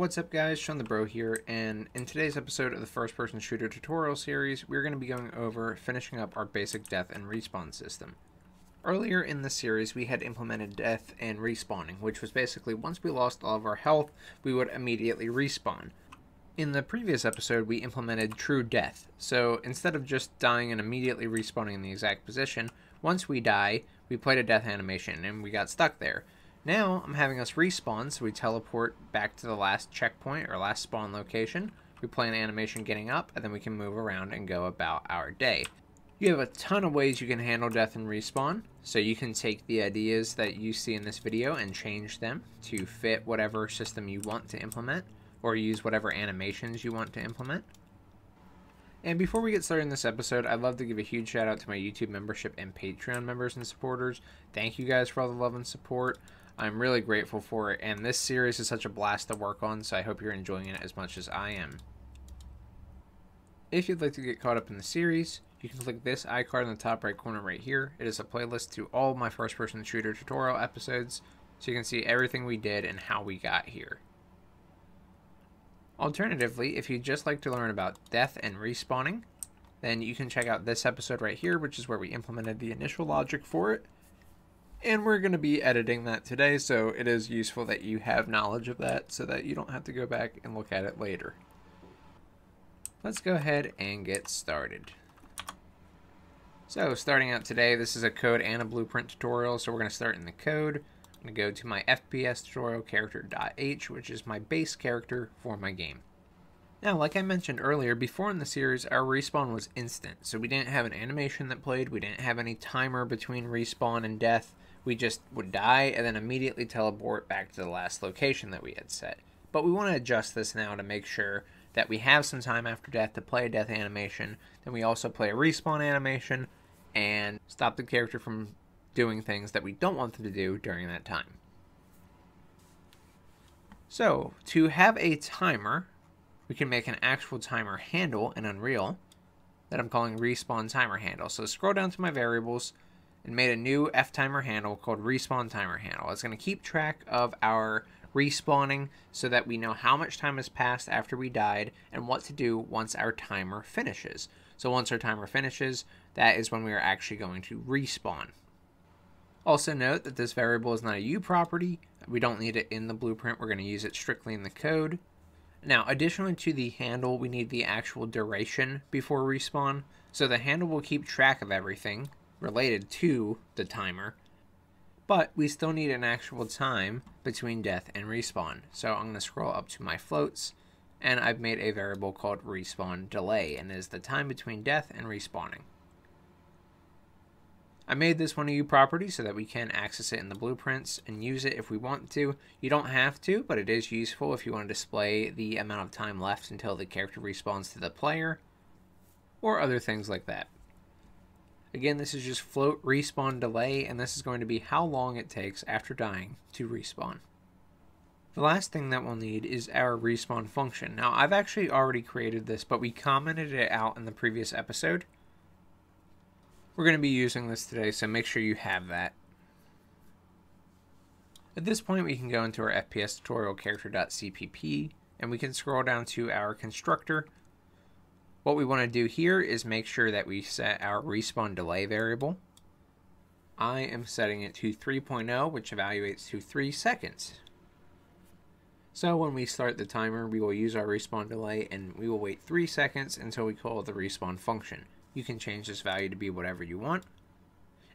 What's up guys, Shawn the Bro here, and in today's episode of the first person shooter tutorial series, we're going to be going over finishing up our basic death and respawn system. Earlier in the series, we had implemented death and respawning, which was basically once we lost all of our health, we would immediately respawn. In the previous episode, we implemented true death, so instead of just dying and immediately respawning in the exact position, once we die, we played a death animation and we got stuck there. Now I'm having us respawn, so we teleport back to the last checkpoint or last spawn location. We play an animation getting up, and then we can move around and go about our day. You have a ton of ways you can handle death and respawn, so you can take the ideas that you see in this video and change them to fit whatever system you want to implement, or use whatever animations you want to implement. And before we get started in this episode, I'd love to give a huge shout out to my YouTube membership and Patreon members and supporters. Thank you guys for all the love and support. I'm really grateful for it, and this series is such a blast to work on, so I hope you're enjoying it as much as I am. If you'd like to get caught up in the series, you can click this iCard in the top right corner right here. It is a playlist to all my first person shooter tutorial episodes, so you can see everything we did and how we got here. Alternatively, if you'd just like to learn about death and respawning, then you can check out this episode right here, which is where we implemented the initial logic for it. And we're going to be editing that today, so it is useful that you have knowledge of that so that you don't have to go back and look at it later. Let's go ahead and get started. So starting out today, this is a code and a blueprint tutorial, so we're going to start in the code. I'm going to go to my FPS tutorial character.h, which is my base character for my game. Now, like I mentioned earlier, before in the series, our respawn was instant, so we didn't have an animation that played, we didn't have any timer between respawn and death, we just would die and then immediately teleport back to the last location that we had set. But we want to adjust this now to make sure that we have some time after death to play a death animation, then we also play a respawn animation, and stop the character from doing things that we don't want them to do during that time. So, to have a timer, we can make an actual timer handle in Unreal that I'm calling respawn timer handle. So scroll down to my variables, and made a new F timer handle called respawn timer handle. It's going to keep track of our respawning so that we know how much time has passed after we died and what to do once our timer finishes. So once our timer finishes, that is when we are actually going to respawn. Also note that this variable is not a UPROPERTY. We don't need it in the blueprint. We're going to use it strictly in the code. Now, additionally to the handle, we need the actual duration before respawn. So the handle will keep track of everything, related to the timer, but we still need an actual time between death and respawn. So I'm going to scroll up to my floats, and I've made a variable called respawn delay, and is the time between death and respawning. I made this one a UPROPERTY so that we can access it in the blueprints and use it if we want to. You don't have to, but it is useful if you want to display the amount of time left until the character respawns to the player, or other things like that. Again, this is just float respawn delay, and this is going to be how long it takes after dying to respawn. The last thing that we'll need is our respawn function. Now, I've actually already created this, but we commented it out in the previous episode. We're going to be using this today, so make sure you have that. At this point, we can go into our FPS tutorial character.cpp, and we can scroll down to our constructor, what we want to do here is make sure that we set our respawn delay variable. I am setting it to 3.0, which evaluates to 3 seconds. So when we start the timer, we will use our respawn delay and we will wait 3 seconds until we call the respawn function. You can change this value to be whatever you want.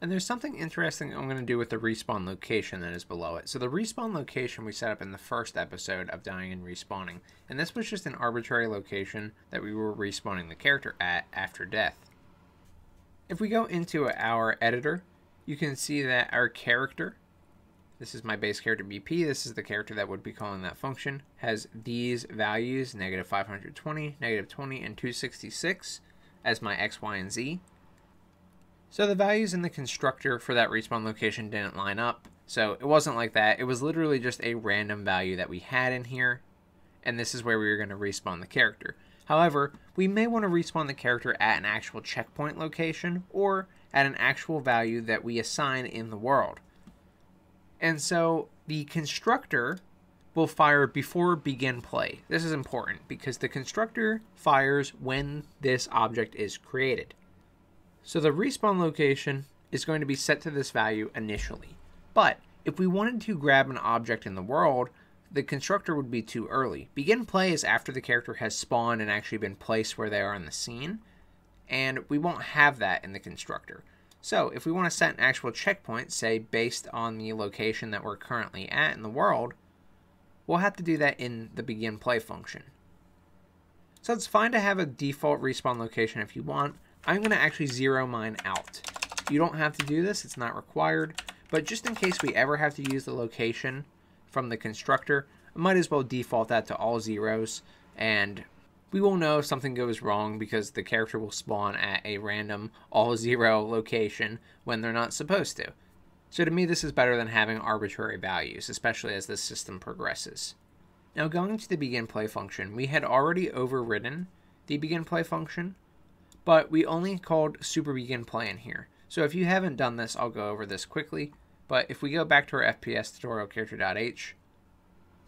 And there's something interesting I'm going to do with the respawn location that is below it. So the respawn location we set up in the first episode of Dying and Respawning. And this was just an arbitrary location that we were respawning the character at after death. If we go into our editor, you can see that our character, this is my base character BP, this is the character that would be calling that function, has these values, negative 520, negative 20, and 266 as my X, Y, and Z. So the values in the constructor for that respawn location didn't line up. So it wasn't like that. It was literally just a random value that we had in here. And this is where we were going to respawn the character. However, we may want to respawn the character at an actual checkpoint location or at an actual value that we assign in the world. And so the constructor will fire before begin play. This is important because the constructor fires when this object is created. So the respawn location is going to be set to this value initially. But if we wanted to grab an object in the world, the constructor would be too early. Begin play is after the character has spawned and actually been placed where they are in the scene, and we won't have that in the constructor. So if we want to set an actual checkpoint, say based on the location that we're currently at in the world, we'll have to do that in the begin play function. So it's fine to have a default respawn location if you want. I'm going to actually zero mine out. You don't have to do this, it's not required, but just in case we ever have to use the location from the constructor, I might as well default that to all zeros, and we will know if something goes wrong because the character will spawn at a random all zero location when they're not supposed to. So to me, this is better than having arbitrary values, especially as the system progresses. Now going to the begin play function, we had already overridden the begin play function, but we only called super begin play in here. So if you haven't done this, I'll go over this quickly. But if we go back to our FPS tutorial character.h,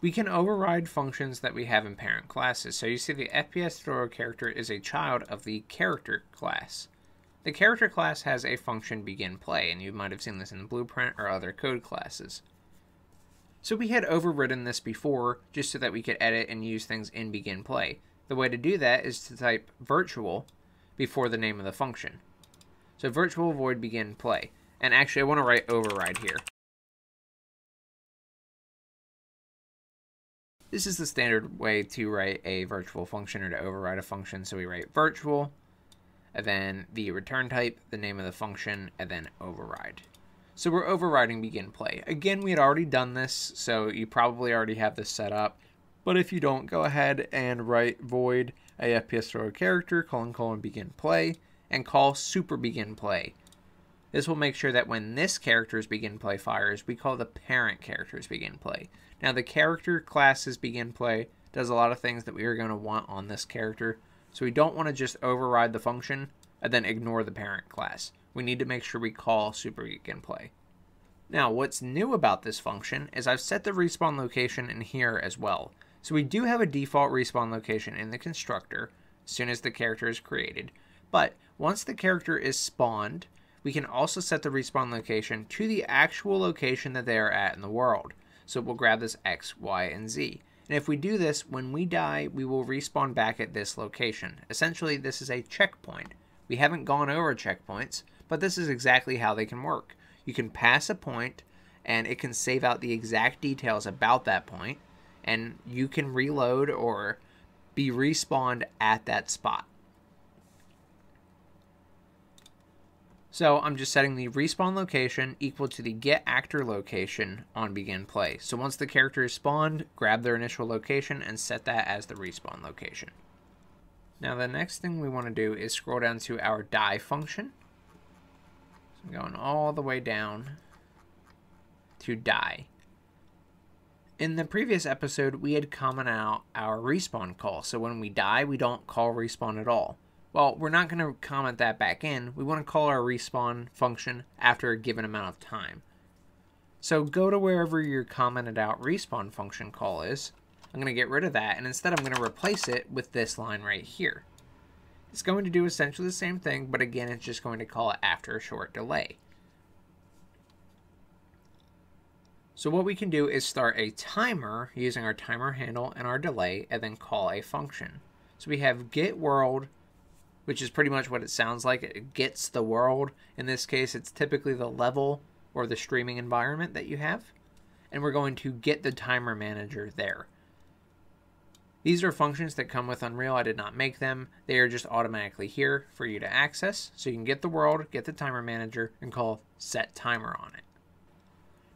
we can override functions that we have in parent classes. So you see the FPS tutorial character is a child of the character class. The character class has a function begin play, and you might have seen this in the blueprint or other code classes. So we had overridden this before just so that we could edit and use things in begin play. The way to do that is to type virtual before the name of the function. So virtual void begin play. And actually I want to write override here. This is the standard way to write a virtual function or to override a function. So we write virtual and then the return type, the name of the function, and then override. So we're overriding begin play. Again, we had already done this, so you probably already have this set up. But if you don't, go ahead and write void a FPS character, colon colon begin play, and call super begin play. This will make sure that when this character's begin play fires, we call the parent character's begin play. Now the character class's begin play does a lot of things that we are going to want on this character, so we don't want to just override the function and then ignore the parent class. We need to make sure we call super begin play. Now, what's new about this function is I've set the respawn location in here as well. So we do have a default respawn location in the constructor as soon as the character is created. But once the character is spawned, we can also set the respawn location to the actual location that they are at in the world. So we'll grab this X, Y, and Z. And if we do this, when we die, we will respawn back at this location. Essentially, this is a checkpoint. We haven't gone over checkpoints, but this is exactly how they can work. You can pass a point, and it can save out the exact details about that point, and you can reload or be respawned at that spot. So I'm just setting the respawn location equal to the get actor location on begin play. So once the character is spawned, grab their initial location and set that as the respawn location. Now the next thing we want to do is scroll down to our die function. So I'm going all the way down to die. In the previous episode, we had commented out our respawn call. So when we die, we don't call respawn at all. Well, we're not going to comment that back in. We want to call our respawn function after a given amount of time. So go to wherever your commented out respawn function call is. I'm going to get rid of that, and instead I'm going to replace it with this line right here. It's going to do essentially the same thing, but again, it's just going to call it after a short delay. So what we can do is start a timer using our timer handle and our delay, and then call a function. So we have get world which is pretty much what it sounds like. It gets the world. In this case, it's typically the level or the streaming environment that you have. And we're going to get the timer manager there. These are functions that come with Unreal. I did not make them. They are just automatically here for you to access. So you can get the world, get the timer manager, and call set timer on it.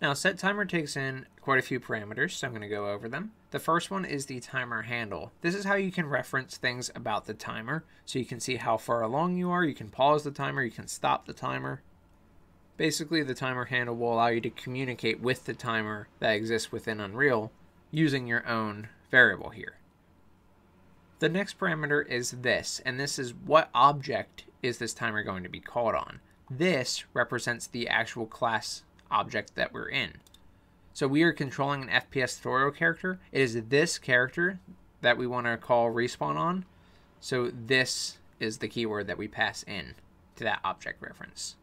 Now, set timer takes in quite a few parameters, so I'm going to go over them. The first one is the timer handle. This is how you can reference things about the timer. So you can see how far along you are, you can pause the timer, you can stop the timer. Basically, the timer handle will allow you to communicate with the timer that exists within Unreal using your own variable here. The next parameter is this, and this is what object is this timer going to be called on. This represents the actual class object that we're in. So we are controlling an FPS tutorial character. It is this character that we want to call respawn on. So this is the keyword that we pass in to that object reference.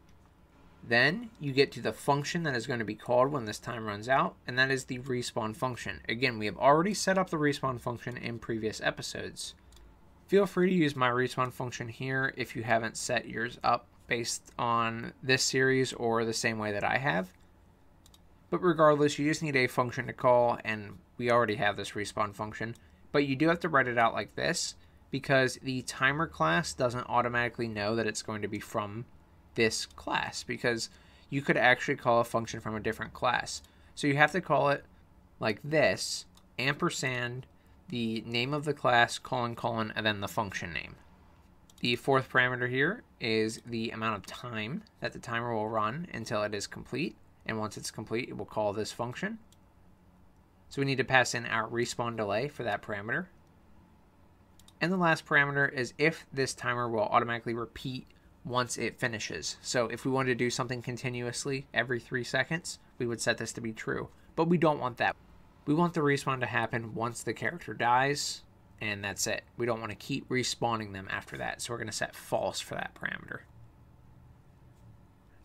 Then you get to the function that is going to be called when this time runs out, and that is the respawn function. Again, we have already set up the respawn function in previous episodes. Feel free to use my respawn function here if you haven't set yours up based on this series or the same way that I have. But regardless, you just need a function to call, and we already have this respawn function. But you do have to write it out like this, because the timer class doesn't automatically know that it's going to be from this class because you could actually call a function from a different class. So you have to call it like this, ampersand, the name of the class, colon, colon, and then the function name. The fourth parameter here is the amount of time that the timer will run until it is complete. And once it's complete, it will call this function. So we need to pass in our respawn delay for that parameter. And the last parameter is if this timer will automatically repeat once it finishes. So if we wanted to do something continuously every three seconds, we would set this to be true. But we don't want that. We want the respawn to happen once the character dies, and that's it. We don't want to keep respawning them after that, so we're going to set false for that parameter.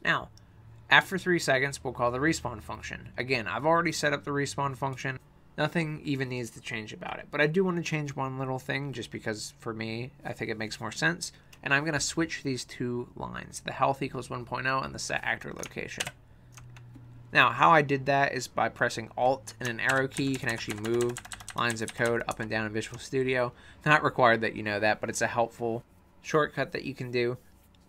Now, after three seconds, we'll call the respawn function. Again, I've already set up the respawn function. Nothing even needs to change about it. But I do want to change one little thing just because for me, I think it makes more sense and I'm going to switch these two lines, the health equals 1.0 and the set actor location. Now, how I did that is by pressing Alt and an arrow key. You can actually move lines of code up and down in Visual Studio. Not required that you know that, but it's a helpful shortcut that you can do.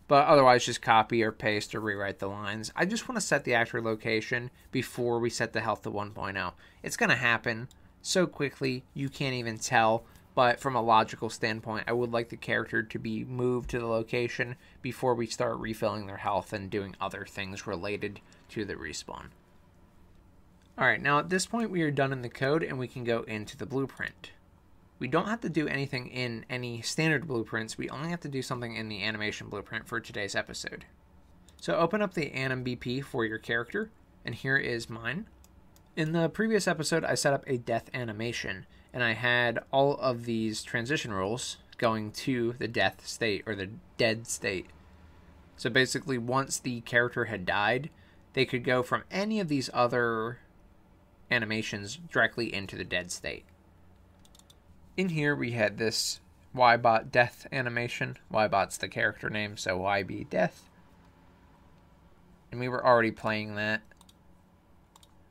But otherwise, just copy or paste or rewrite the lines. I just want to set the actor location before we set the health to 1.0. It's going to happen so quickly you can't even tell but from a logical standpoint, I would like the character to be moved to the location before we start refilling their health and doing other things related to the respawn. Alright, now at this point we are done in the code and we can go into the blueprint. We don't have to do anything in any standard blueprints, we only have to do something in the animation blueprint for today's episode. So open up the anim BP for your character, and here is mine. In the previous episode, I set up a death animation, and I had all of these transition rules going to the death state or the dead state. So basically, once the character had died, they could go from any of these other animations directly into the dead state. In here, we had this Ybot death animation. Ybot's the character name, so YB death. And we were already playing that.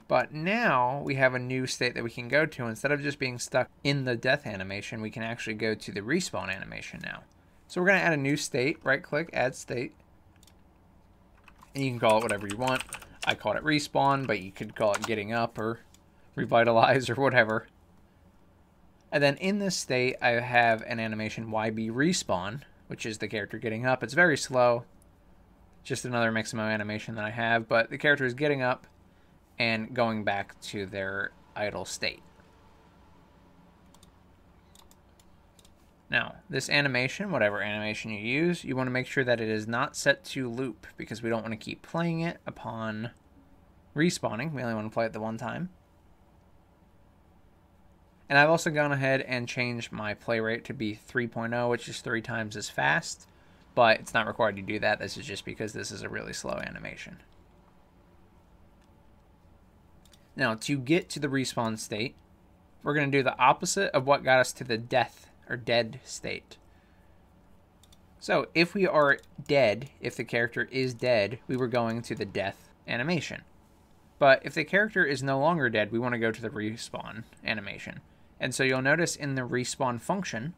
But now we have a new state that we can go to. Instead of just being stuck in the death animation, we can actually go to the respawn animation now. So we're going to add a new state. Right click, add state. And you can call it whatever you want. I called it respawn, but you could call it getting up or revitalize or whatever. And then in this state, I have an animation YB respawn, which is the character getting up. It's very slow. Just another Mixamo animation that I have, but the character is getting up and going back to their idle state. Now, this animation, whatever animation you use, you want to make sure that it is not set to loop because we don't want to keep playing it upon respawning. We only want to play it the one time. And I've also gone ahead and changed my play rate to be 3.0, which is three times as fast. But it's not required to do that. This is just because this is a really slow animation. Now, to get to the respawn state, we're going to do the opposite of what got us to the death or dead state. So, if we are dead, if the character is dead, we were going to the death animation. But if the character is no longer dead, we want to go to the respawn animation. And so you'll notice in the respawn function,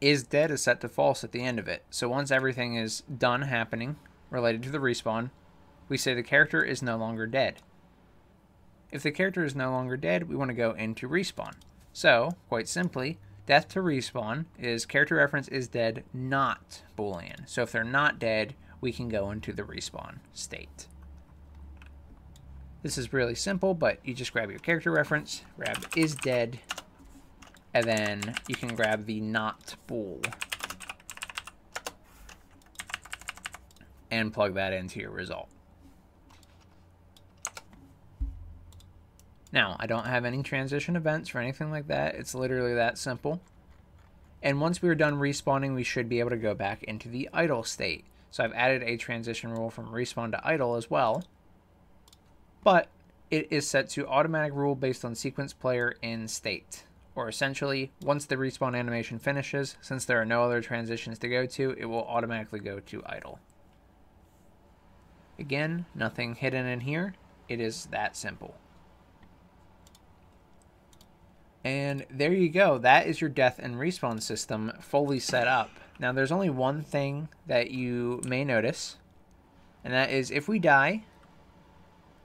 is dead is set to false at the end of it. So once everything is done happening related to the respawn, we say the character is no longer dead. If the character is no longer dead, we want to go into respawn. So, quite simply, death to respawn is character reference is dead, not boolean. So if they're not dead, we can go into the respawn state. This is really simple, but you just grab your character reference, grab is dead, and then you can grab the not bool and plug that into your result. Now, I don't have any transition events or anything like that. It's literally that simple. And once we're done respawning, we should be able to go back into the idle state. So I've added a transition rule from respawn to idle as well. But it is set to automatic rule based on sequence player in state. Or essentially, once the respawn animation finishes, since there are no other transitions to go to, it will automatically go to idle. Again, nothing hidden in here. It is that simple. And there you go. That is your death and respawn system fully set up. Now, there's only one thing that you may notice, and that is if we die,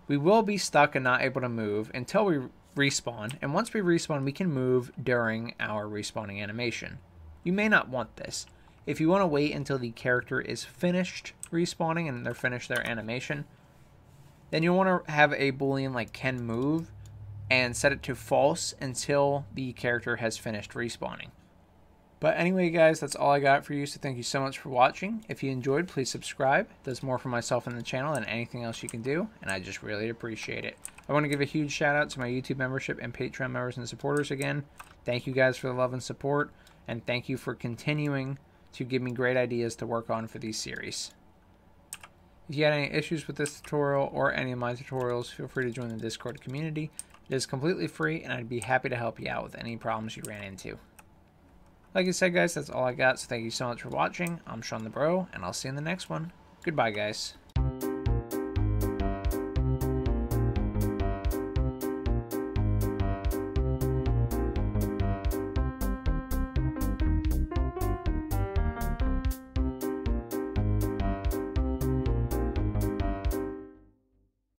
we will be stuck and not able to move until we respawn. And once we respawn, we can move during our respawning animation. You may not want this. If you want to wait until the character is finished respawning and they're finished their animation, then you'll want to have a boolean like can move and set it to false until the character has finished respawning. But anyway, guys, that's all I got for you, so thank you so much for watching. If you enjoyed, please subscribe. It does more for myself and the channel than anything else you can do, and I just really appreciate it. I want to give a huge shout out to my YouTube membership and Patreon members and supporters again. Thank you guys for the love and support, and thank you for continuing to give me great ideas to work on for these series. If you had any issues with this tutorial or any of my tutorials, feel free to join the Discord community. It is completely free, and I'd be happy to help you out with any problems you ran into. Like I said, guys, that's all I got, so thank you so much for watching. I'm Shawn the Bro, and I'll see you in the next one. Goodbye, guys.